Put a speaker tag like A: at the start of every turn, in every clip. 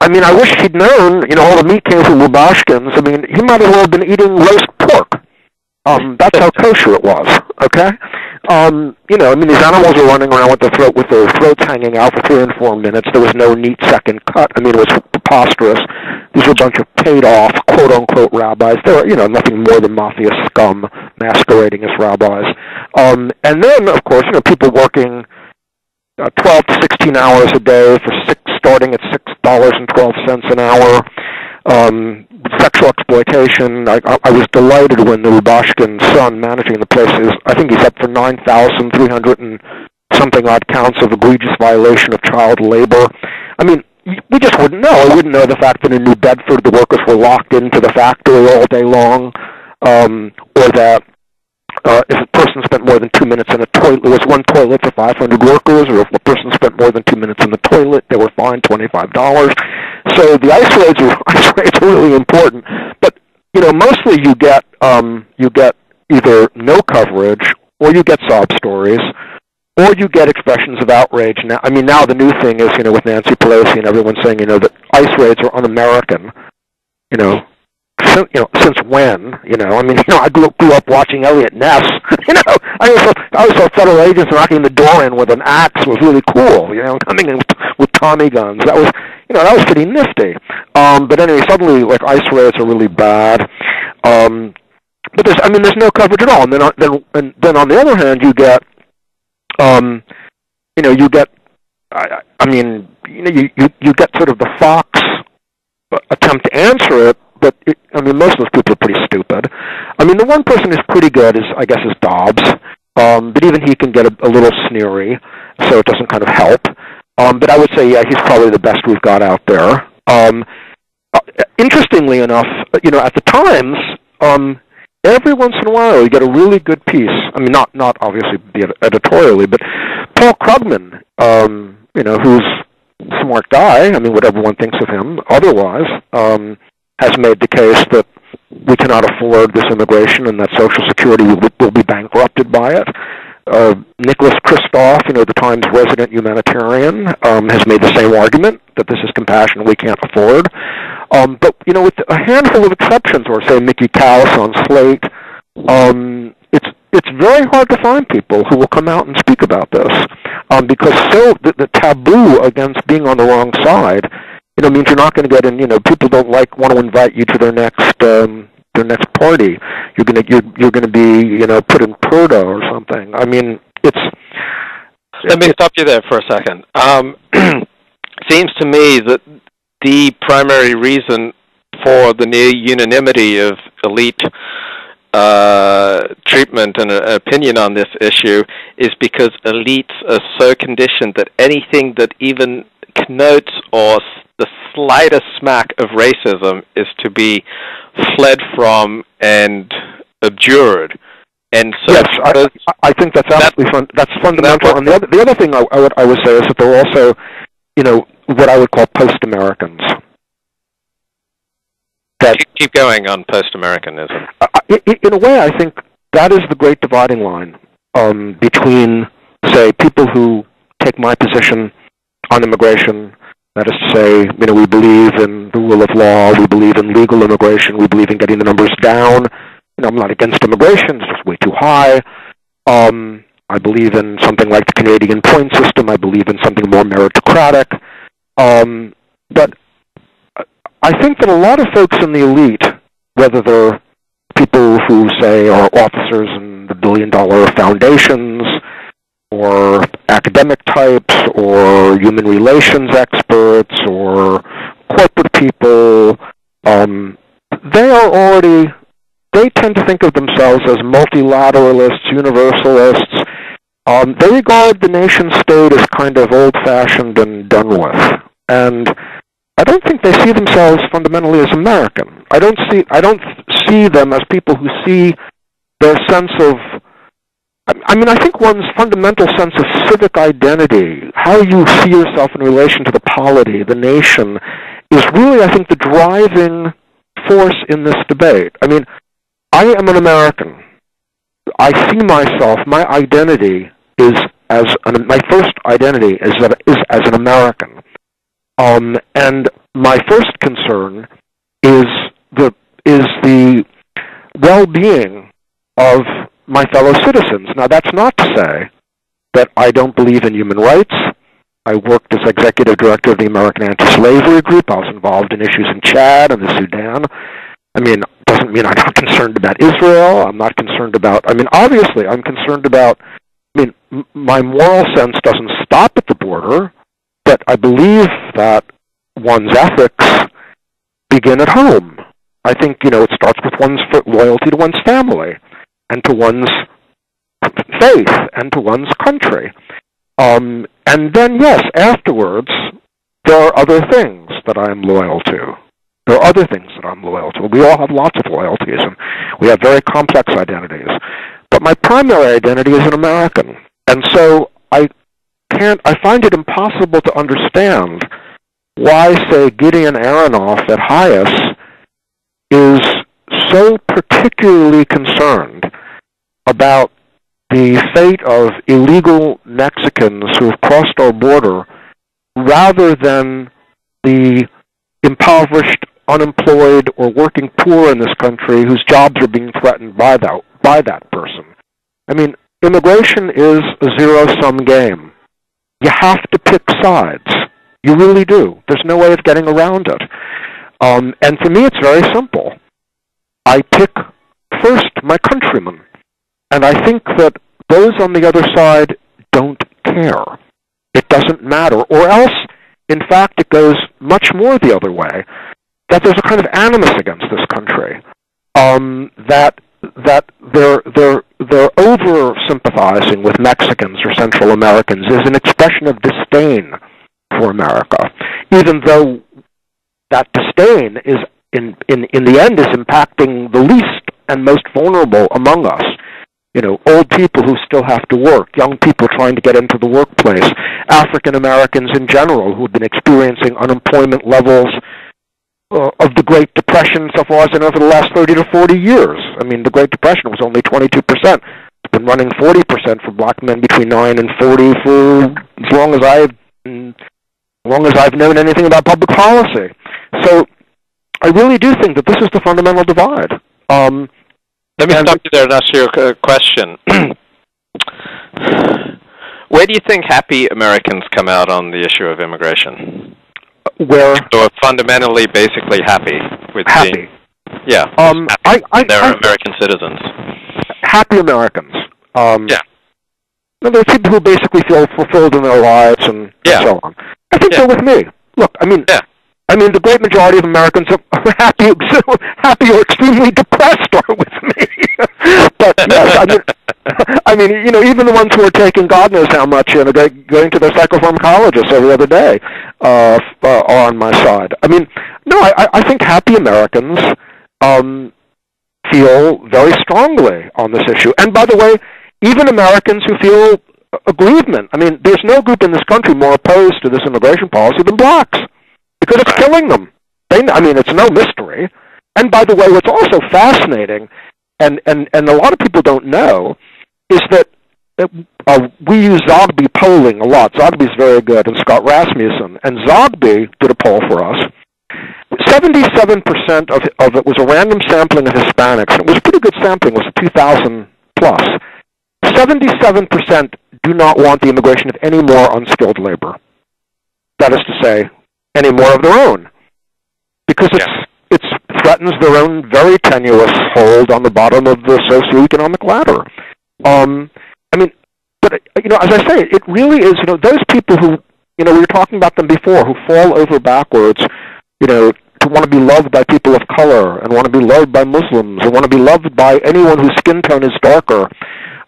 A: I mean, I wish he'd known. You know, all the meat came from Rubashkin's. I mean, he might as well have been eating roast pork. Um, that's how kosher it was. Okay. Um, you know, I mean, these animals were running around with their throat with their throats hanging out for three and four minutes. There was no neat second cut. I mean, it was preposterous. These were a bunch of paid-off, quote-unquote rabbis. They were, you know, nothing more than mafia scum masquerading as rabbis. Um, and then, of course, you know, people working uh, 12 to 16 hours a day for six, starting at six dollars and twelve cents an hour. Um, sexual exploitation. I, I was delighted when the Rubashkin son managing the place is. I think he's up for 9,300 and something odd counts of egregious violation of child labor. I mean, we just wouldn't know. I wouldn't know the fact that in New Bedford the workers were locked into the factory all day long, um, or that uh, if a person spent more than two minutes in a toilet, there was one toilet for 500 workers, or if a person spent more than two minutes in the toilet, they were fined $25. So the ICE raids are, ICE raids are really important. But, you know, mostly you get, um, you get either no coverage, or you get sob stories, or you get expressions of outrage. Now, I mean, now the new thing is, you know, with Nancy Pelosi and everyone saying, you know, that ICE raids are un-American. You know, since, you know, since when? You know, I mean, you know, I grew, grew up watching Eliot Ness. you know, I always thought, I always federal agents knocking the door in with an axe was really cool. You know, coming in with, with Tommy guns. That was, you know, that was pretty nifty. Um, but anyway, suddenly, like ICE raids are really bad. Um, but there's, I mean, there's no coverage at all. And then, then, and then on the other hand, you get, um, you know, you get, I, I mean, you know, you, you you get sort of the Fox attempt to answer it but it, I mean, most of those people are pretty stupid. I mean, the one person who's pretty good is, I guess, is Dobbs. Um, but even he can get a, a little sneery, so it doesn't kind of help. Um, but I would say, yeah, he's probably the best we've got out there. Um, uh, interestingly enough, you know, at the Times, um, every once in a while you get a really good piece. I mean, not not obviously editorially, but Paul Krugman, um, you know, who's smart guy. I mean, whatever one thinks of him, otherwise, um, has made the case that we cannot afford this immigration and that Social Security will, will be bankrupted by it. Uh, Nicholas Kristof, you know, the Times resident humanitarian, um, has made the same argument that this is compassion we can't afford. Um, but you know, with a handful of exceptions, or say Mickey Kaus on Slate, um, it's it's very hard to find people who will come out and speak about this um, because so the, the taboo against being on the wrong side you know, means you're not going to get in. You know, people don't like want to invite you to their next um, their next party. You're gonna you're you're going to be you know put in purdah or something. I mean, it's.
B: Let me stop you there for a second. Um, seems to me that the primary reason for the near unanimity of elite uh, treatment and uh, opinion on this issue is because elites are so conditioned that anything that even connotes or the slightest smack of racism is to be fled from and abjured. And so
A: yes, I, I think that's absolutely that, fun, that's fundamental. and the other, the other thing I, I, would I would say is that there are also, you know, what I would call post-Americans.
B: That keep, keep going on post-Americanism.
A: Uh, in a way, I think that is the great dividing line um, between, say, people who take my position on immigration that is to say, you know, we believe in the rule of law, we believe in legal immigration, we believe in getting the numbers down. You know, I'm not against immigration; it's just way too high. Um, I believe in something like the Canadian point system. I believe in something more meritocratic. Um, but I think that a lot of folks in the elite, whether they're people who say are officers in the billion-dollar foundations, or academic types or human relations experts or corporate people, um, they are already, they tend to think of themselves as multilateralists, universalists. Um, they regard the nation state as kind of old-fashioned and done with. And I don't think they see themselves fundamentally as American. I don't see, I don't see them as people who see their sense of I mean, I think one's fundamental sense of civic identity, how you see yourself in relation to the polity, the nation, is really, I think, the driving force in this debate. I mean, I am an American. I see myself, my identity is as an, my first identity is, as an American. Um, and my first concern is the is the well-being of my fellow citizens. Now, that's not to say that I don't believe in human rights. I worked as executive director of the American Anti-Slavery Group. I was involved in issues in Chad and the Sudan. I mean, doesn't mean I'm not concerned about Israel. I'm not concerned about. I mean, obviously, I'm concerned about. I mean, m- my moral sense doesn't stop at the border, but I believe that one's ethics begin at home. I think you know it starts with one's loyalty to one's family and to one's faith and to one's country. Um, and then, yes, afterwards, there are other things that I'm loyal to. There are other things that I'm loyal to. We all have lots of loyalties, and we have very complex identities. But my primary identity is an American, and so I can't. I find it impossible to understand why, say, Gideon Aronoff at HIAS is so particularly concerned about the fate of illegal Mexicans who have crossed our border rather than the impoverished, unemployed, or working poor in this country whose jobs are being threatened by that, by that person. I mean, immigration is a zero-sum game. You have to pick sides. You really do. There's no way of getting around it. Um, and for me, it's very simple. I pick first my countrymen. And I think that those on the other side don't care. It doesn't matter. Or else, in fact, it goes much more the other way. That there's a kind of animus against this country. Um, that that they're they're they're over sympathizing with Mexicans or Central Americans is an expression of disdain for America, even though that disdain is in in in the end is impacting the least and most vulnerable among us you know, old people who still have to work, young people trying to get into the workplace, African Americans in general who have been experiencing unemployment levels uh, of the Great Depression so far as I know for the last 30 to 40 years. I mean, the Great Depression was only 22%. It's been running 40% for black men between 9 and 40 for as long as I've as long as I've known anything about public policy. So I really do think that this is the fundamental divide. Um,
B: let me stop you there and ask you a question. Where do you think happy Americans come out on the issue of immigration?
A: Where
B: so fundamentally, basically happy with
A: happy.
B: Being, yeah,
A: um, I, I,
B: they're
A: I,
B: American citizens.
A: Happy Americans. Um,
B: yeah.
A: No, there are people who basically feel fulfilled in their lives and,
B: yeah.
A: and so on. I think
B: yeah.
A: they're with me. Look, I mean,
B: yeah.
A: I mean, the great majority of Americans are happy, happy or extremely depressed are with me. but yes, I mean, I mean, you know, even the ones who are taking God knows how much, you know, going to their psychopharmacologist every other day, uh, uh, are on my side. I mean, no, I, I think happy Americans um, feel very strongly on this issue. And by the way, even Americans who feel aggrievement. I mean, there's no group in this country more opposed to this immigration policy than blacks because it's killing them. They, I mean, it's no mystery. And by the way, what's also fascinating, and and and a lot of people don't know, is that uh, we use Zogby polling a lot. Zogby's very good, and Scott Rasmussen. And Zogby did a poll for us. 77% of, of it was a random sampling of Hispanics. It was pretty good sampling. It was 2,000 plus. 77% do not want the immigration of any more unskilled labor. That is to say, any more of their own, because it's
B: yeah.
A: it threatens their own very tenuous hold on the bottom of the socioeconomic ladder. Um, I mean, but you know, as I say, it really is. You know, those people who you know we were talking about them before, who fall over backwards, you know, to want to be loved by people of color and want to be loved by Muslims and want to be loved by anyone whose skin tone is darker,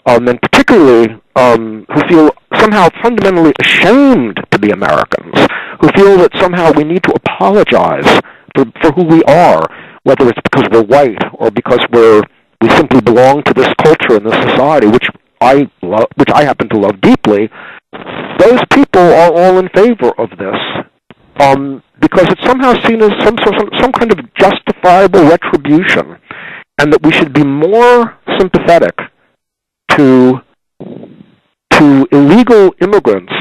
A: um, and particularly um, who feel somehow fundamentally ashamed to be Americans, who feel that somehow we need to apologize for, for who we are, whether it's because we're white or because we're we simply belong to this culture and this society, which I love, which I happen to love deeply. Those people are all in favor of this um, because it's somehow seen as some, sort some some kind of justifiable retribution, and that we should be more sympathetic to to illegal immigrants,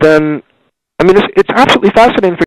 A: then I mean it's, it's absolutely fascinating.